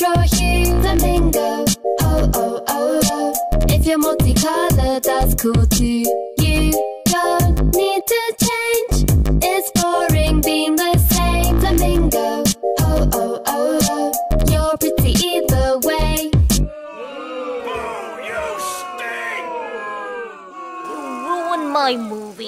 you, flamingo. Oh, oh, oh, oh. If you're multicolored, that's cool too. You don't need to change. It's boring being the same flamingo. Oh, oh, oh, oh. You're pretty either way. Boo, you stink! You ruined my movie.